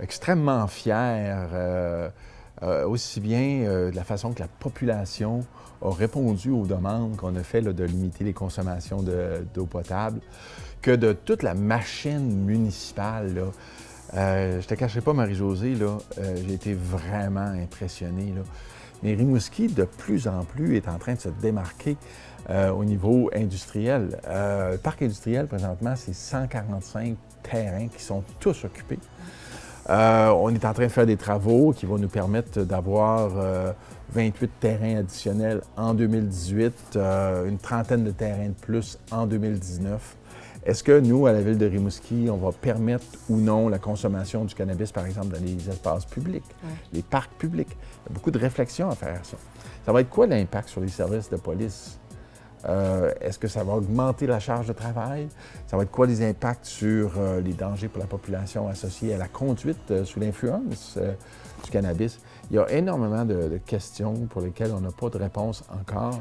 extrêmement fier, euh, euh, aussi bien euh, de la façon que la population a répondu aux demandes qu'on a fait de limiter les consommations d'eau potable, que de toute la machine municipale. Là. je te cacherai pas, Marie-Josée, j'ai été vraiment impressionné. Là. Mais Rimouski, de plus en plus, est en train de se démarquer au niveau industriel. le parc industriel, présentement, c'est 145 terrains qui sont tous occupés. Euh, on est en train de faire des travaux qui vont nous permettre d'avoir 28 euh, terrains additionnels en 2018, euh, une trentaine de terrains de plus en 2019. Est-ce que nous, à la ville de Rimouski, on va permettre ou non la consommation du cannabis, par exemple, dans les espaces publics, les parcs publics? Il y a beaucoup de réflexions à faire ça. Ça va être quoi l'impact sur les services de police? Euh, est-ce que ça va augmenter la charge de travail? Ça va être quoi les impacts sur euh, les dangers pour la population associés à la conduite euh, sous l'influence du cannabis? Il y a énormément de questions pour lesquelles on n'a pas de réponse encore.